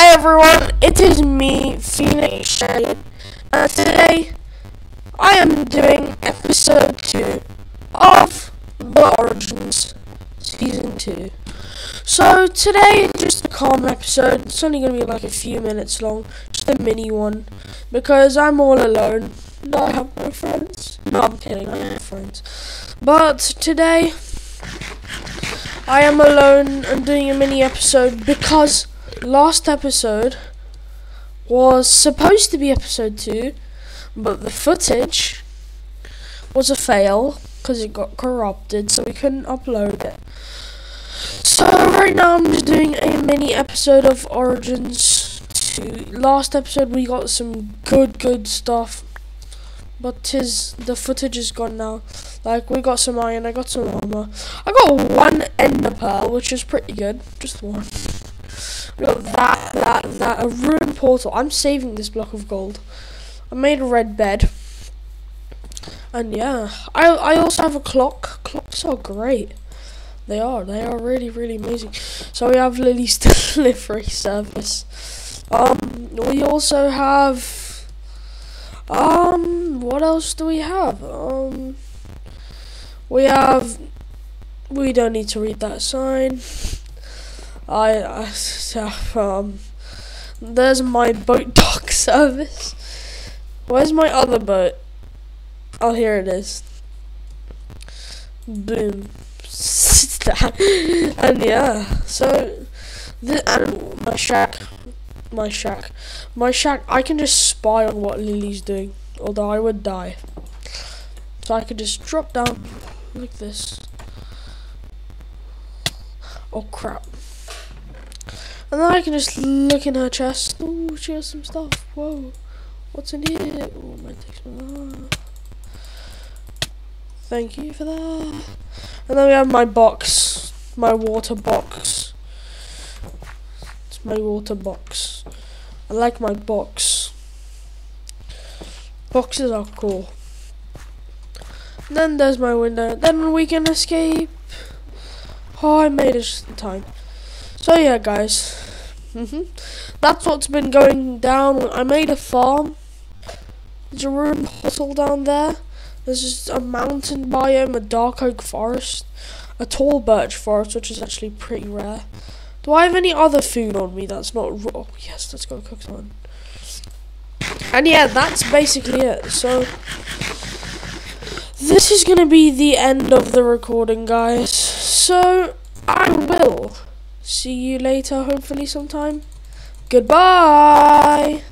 Hey everyone, it is me, Phoenix Shade, and today I am doing episode 2 of The Origins Season 2. So today, just a calm episode, it's only going to be like a few minutes long, just a mini one, because I'm all alone, no, I have no friends. No, I'm kidding, I have friends. But today, I am alone and doing a mini episode because last episode was supposed to be episode 2, but the footage was a fail because it got corrupted, so we couldn't upload it. So right now I'm just doing a mini episode of Origins 2. Last episode we got some good good stuff. But tis the footage is gone now. Like we got some iron, I got some armor. I got one ender pearl, which is pretty good. Just one. Got that, that, that. A ruin portal. I'm saving this block of gold. I made a red bed. And yeah, I I also have a clock. Clocks are great. They are. They are really really amazing. So we have Lily's delivery service. Um, we also have. Um, what else do we have? Um, we have. We don't need to read that sign. I, I um, there's my boat dock service. Where's my other boat? Oh, here it is. Boom. and yeah, so the my shack, my shack, my shack. I can just spy on what Lily's doing, although I would die. So I could just drop down like this. Oh crap. And then I can just look in her chest. Oh, she has some stuff. Whoa. What's in here? Oh, my takes Thank you for that. And then we have my box. My water box. It's my water box. I like my box. Boxes are cool. Then there's my window. Then we can escape. Oh, I made it just in time. So yeah, guys. Mhm. That's what's been going down. I made a farm. There's a ruin portal down there. There's just a mountain biome, a dark oak forest, a tall birch forest, which is actually pretty rare. Do I have any other food on me that's not raw? Oh, yes, let's go cook some. And yeah, that's basically it. So this is gonna be the end of the recording, guys. So I will see you later, hopefully sometime. Goodbye!